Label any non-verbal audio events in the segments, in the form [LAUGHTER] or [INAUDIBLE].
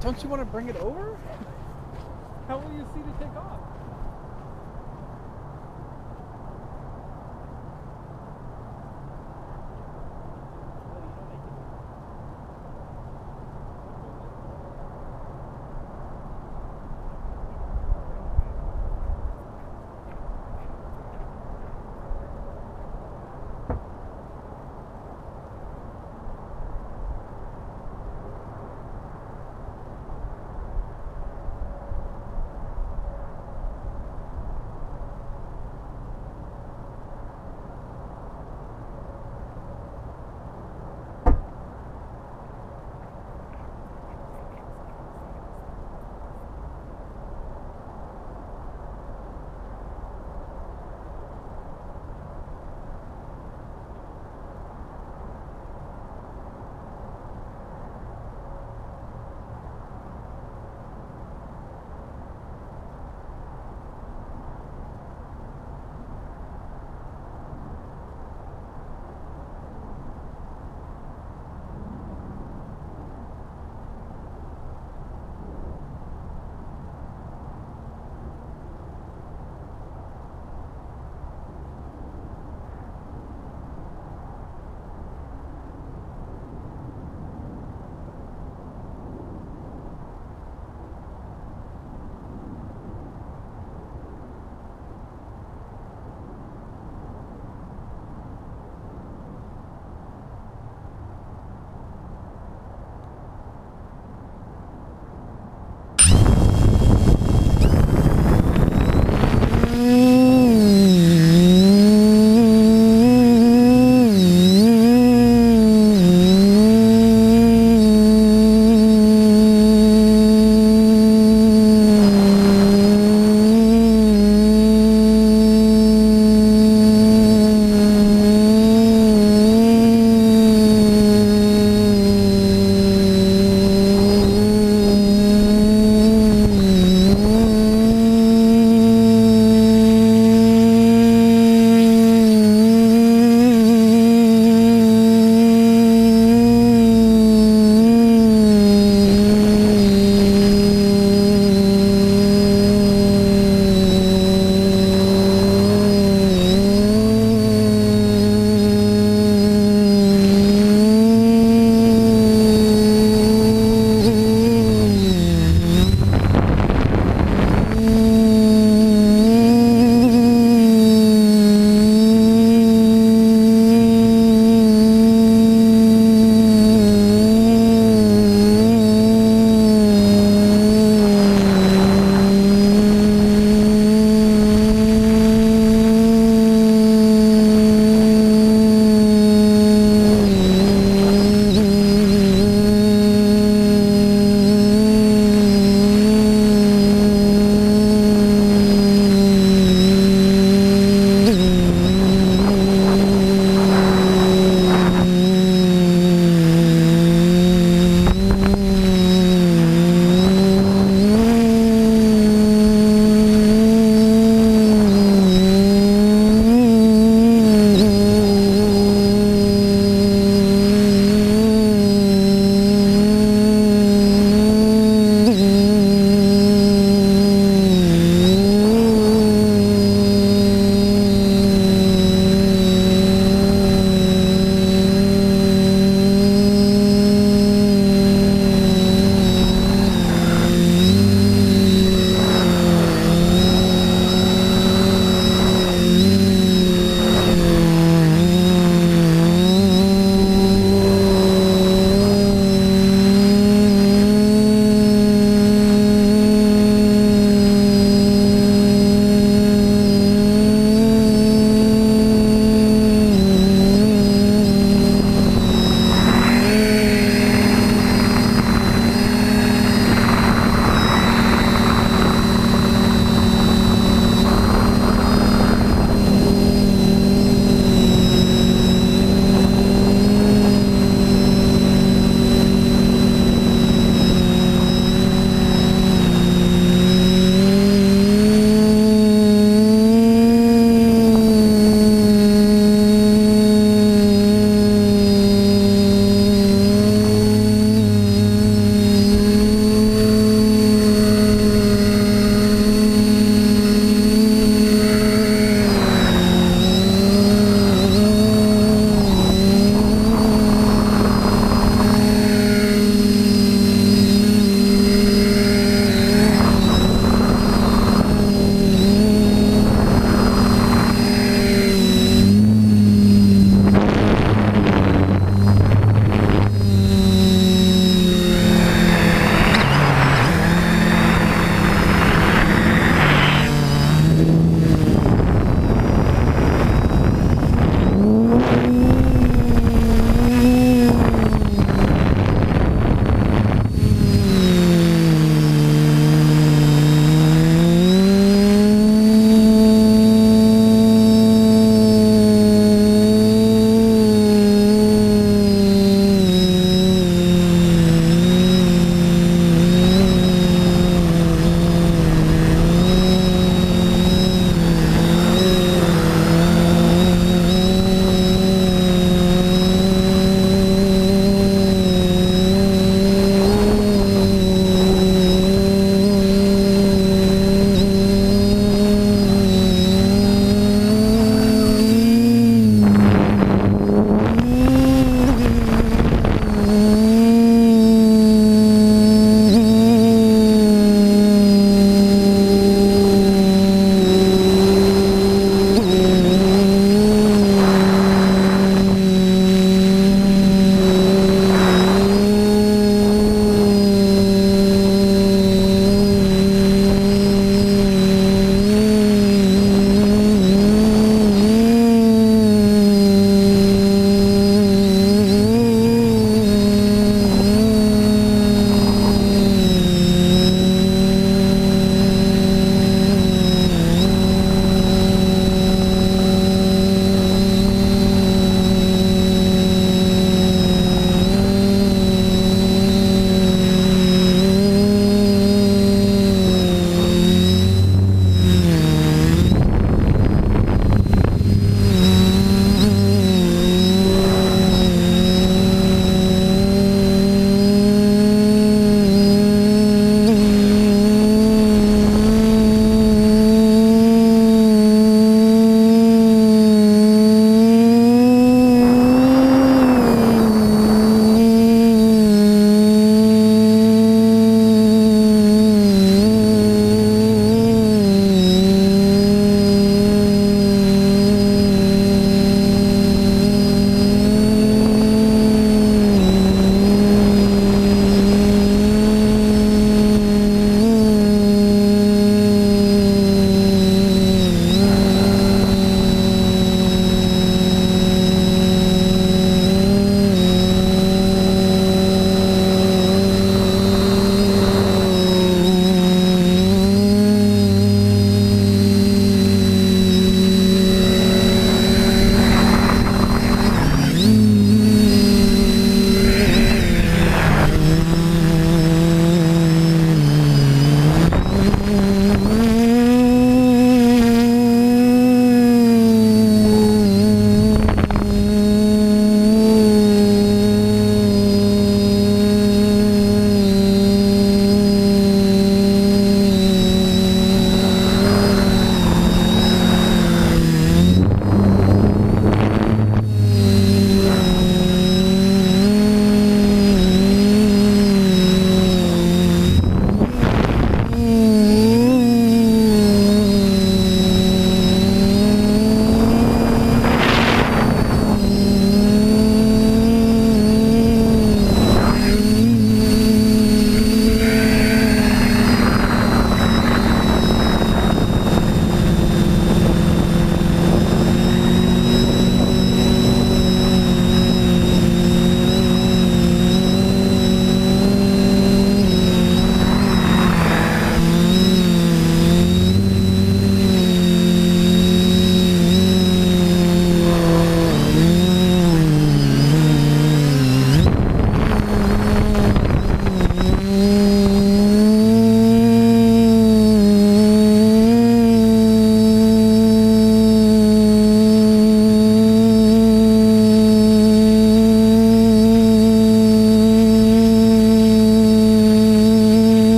Don't you want to bring it over? [LAUGHS] How will you see to take off?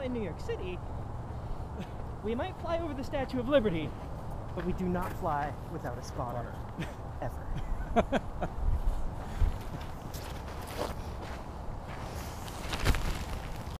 Fly in New York City, we might fly over the Statue of Liberty, but we do not fly without a spotter. Ever. [LAUGHS]